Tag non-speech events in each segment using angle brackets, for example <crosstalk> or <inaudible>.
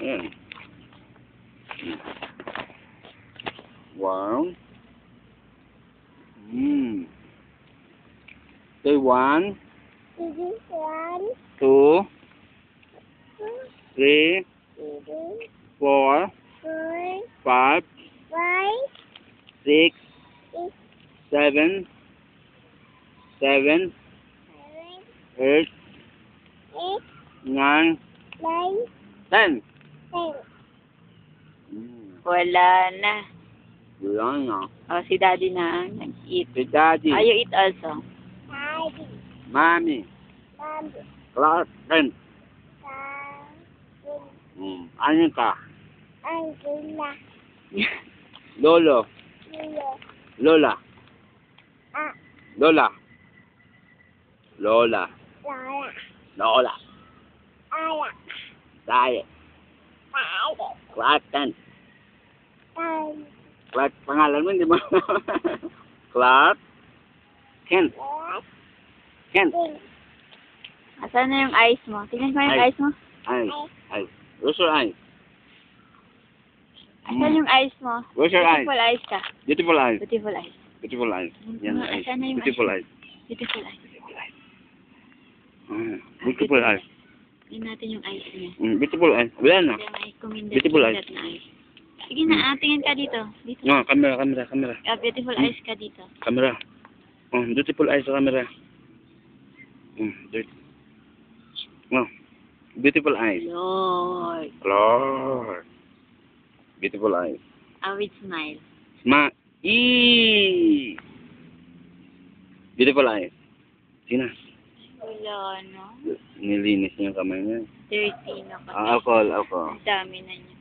Ayan. Wow. Mm. Okay, one, Two, one, two, two, three, three, four, four, five, five, six, six, seven, seven, seven, eight, eight, nine, nine, ten. ten. Wala na. Wala na. O, si daddy na ang nag-eat. Si Daddy, Are you eat also? Daddy, Mommy, Mommy, Clark, Kent. Daddy, Mm. Ano ka? Angela, <laughs> Lolo, Lilo, Lola, Ah, Lola, Lola, Lola, Lola, Ala, Daddy, Daddy, Clark Kent. Daddy, Clark, pangalan mo, di ba? <laughs> Clark Kent. Ding, Asan na yung eyes mo? Tingnan ko yung eyes mo. Eyes. Eyes. Where's your eyes? Asan yung eyes mo? Where's your eyes? Beautiful eyes ka. Beautiful eyes. Beautiful eyes. Beautiful eyes. Yan, Ah, eyes. Beautiful eyes? eyes. Beautiful eyes. Beautiful eyes. Ah, Beautiful eyes. Tingnan natin yung eyes niya. Mm, Beautiful eyes. Wala na. Beautiful eyes. Sige na, ah, tingin ka dito. Dito. No, camera, camera, camera. Ah, beautiful Hmm. eyes ka dito. Camera. Oh, beautiful eyes sa camera. Mm, dirt. Oh, beautiful eyes. Lord. Lord. Beautiful eyes. Ah, with smile. Ma e Beautiful eyes. Sina? Wala, no? Nilinis niya yung kamay niya. Dirty na ka. Ah, alcohol, alcohol. Ang dami na niya.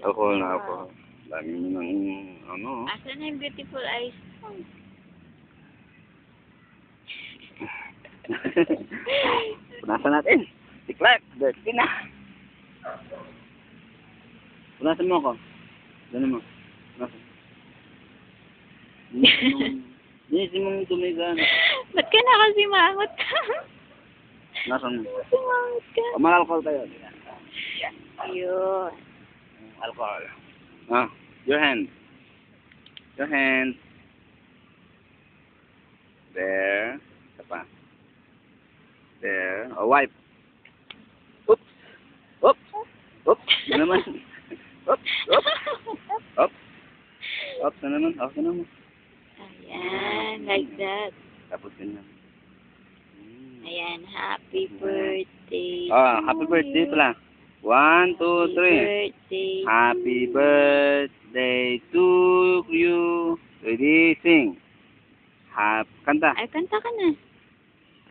Alcohol na alcohol. Dami mo ng ano. Asan na yung beautiful eyes? <laughs> Punasan natin. Si Clark, dirty na. Punasan mo ako. Ganun mo. Punasan. Nisi mong <laughs> tumigan. Ba't ka na kasi mangot ka? Punasan mo. Sumangot ka. O, mag-alcohol tayo. Yun. Alcohol. Ah, your hand. Your hand. There. Isa pa. There. O, wipe. Oops. Oops. Oops. Na naman. <laughs> Oops. Oops. Oops. Oops na naman. Oops na naman. Ayan, like that. Tapos ganyan. Mm. Ayan, happy birthday. Ah, happy birthday pala. One, two, Happy three. birthday. Happy birthday to you. Ready, sing. Hap, kanta. Ay, kanta ka na.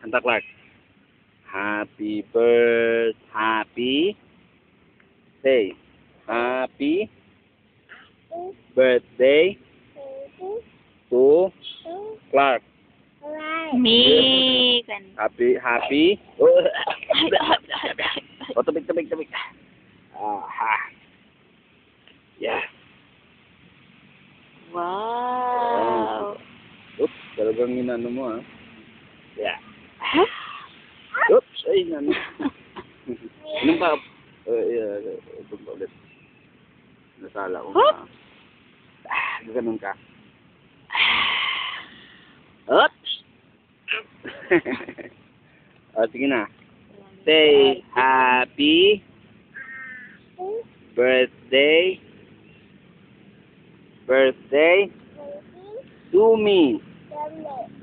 Kanta, Clark. Happy birth, happy day. Happy birthday to Clark. Me. Kanta. Happy, happy. <laughs> o, tabig, tabig, tabig. Ah, ha. Yeah. Wow. Oops, talagang inano mo, ah. Yeah. Oops, ay, inano. <laughs> Anong pa? Uh, yeah, ito pa ulit. Nasala ko na. Ah, ganun ka. Oops! o, <laughs> sige na. Say happy birthday birthday to me.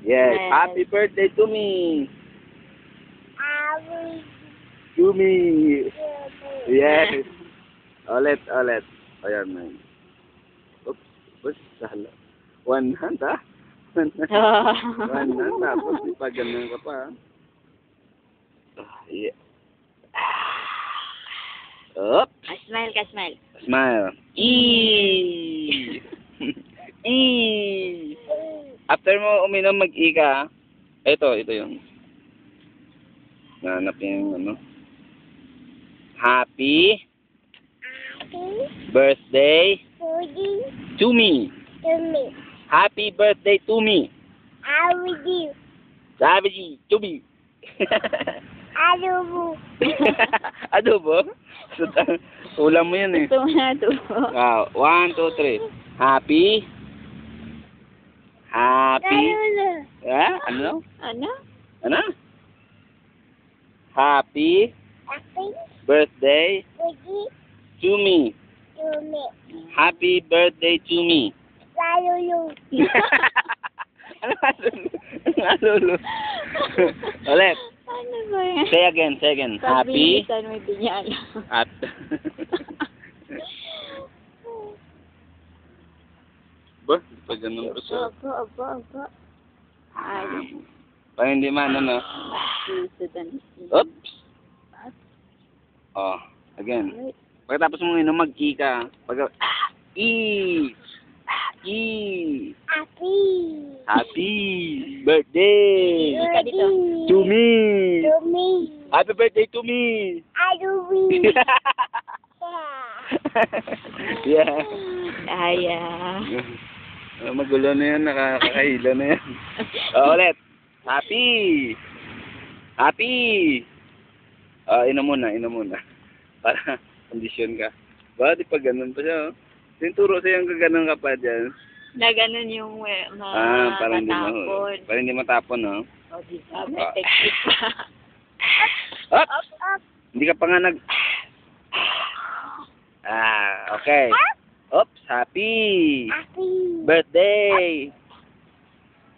Yes, happy birthday to me. To me. Yes. <laughs> Ulit, ulit. Ayan na. yun. Oops. Oops. Sala. One hand, ha? <laughs> <laughs> One hand. One hand. Tapos, di pa ganun ka pa. Ah, yeah. Up. Ah, smile ka, smile. Smile. Eee. Eee. <laughs> After mo uminom, mag-ika. Ito, ito yung. Nanap yung ano. Happy birthday to me. Happy birthday to me. Sabi to me. <laughs> Adobo. <laughs> Adobo? Suta- Ulam mo yan eh. Mo na ito. Ah, one, two, three. Happy. Happy. Lalo. Ah, ano? Ano? Ano? Happy Happy birthday Pwede to me. Yumi. Happy birthday to me. Lalo yung. ano alulu? Ano <laughs> alulu? <laughs> Ulit eh. Say again, say again. Happy? Kabilisan may pinyala. At... ba? Pa ganun pa siya. Aba, aba, aba. Ay. Pa hindi man, ano? Oops! Oh, again. Pagkatapos mo inom, mag-i ka. Pag... Ah! E! Ah! E! Aki! Happy birthday Ika dito. to me. Yumi. Happy birthday to me. Adobo. <laughs> yeah. Ay, ah. Ah, Magulo na yan, nakakahilo na yan. Oh, ulit. Happy. Happy. Ah, inom muna, inom muna. Para <laughs> kondisyon ka. Ba, di pa ganun pa siya, oh. Tinturo sa'yo ang gaganon ka pa dyan. Na ganun yung eh, ma Ah, para hindi matapon. mahulog. Para hindi matapon, no? O, di ba? May technique pa. <laughs> Up! Up, up. Hindi ka pa nga nag... Ah, okay. Oops, happy Happy. birthday.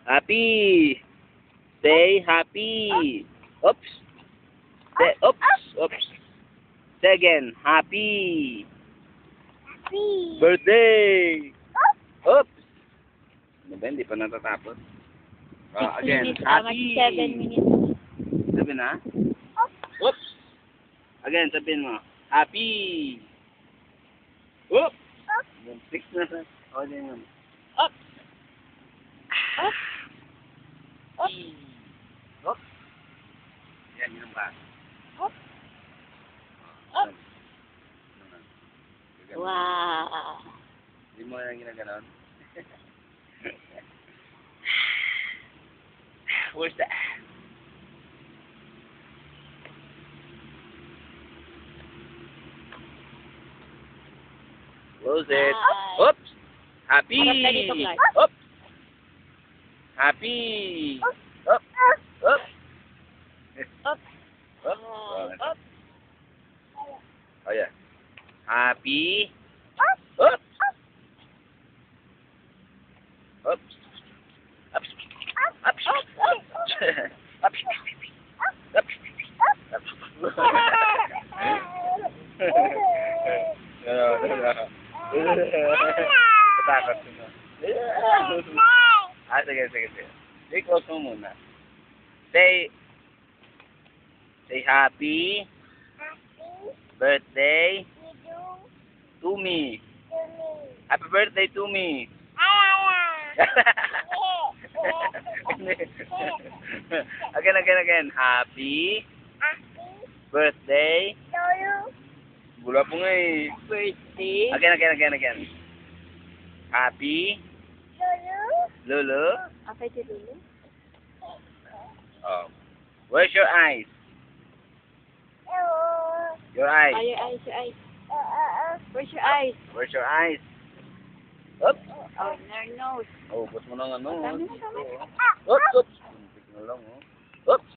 Happy. Say happy. Oops. Say, oops, oops. Say again, happy Happy. birthday. Diba, hindi pa natatapos. Ah, so, again, happy! 7 minutes. Sabi na? Oops! Again, sabihin mo, happy! Oops! Fix na sa, o, din naman. Oops! Ah. Oops! Oops! Yan, yun ba? Oops! Ah. Oops! Wow! Hindi mo lang ginaganon? <laughs> <sighs> Where's that? Close it. Oops. Happy. Harap ka dito, Clark. Oops. Happy. Up. Up. Up. Up. Up. Up. Oh yeah. Happy. Up. Up. Up. Up. Up. Up. Up. Up. Tatakot ko na. Ah, sige, sige, sige. Say, close mo muna. Say, say happy Happy. birthday do. to me. Yumi. Happy birthday to me. <laughs> again, again, again. Happy Happy. birthday. Lolo. Gula po nga eh. Birthday. Again, again, again, again. Happy Lolo. Lulu. Okay, si Lulu. Oh. Where's your eyes? Oh. Your eyes. Ay, your eyes, your eyes. Where's your eyes? Where's your eyes? Oops. Oh, your nose. Oh, bus mo ng ano. Tama na, tama na. Oops, oops. Muntik na lang, oh.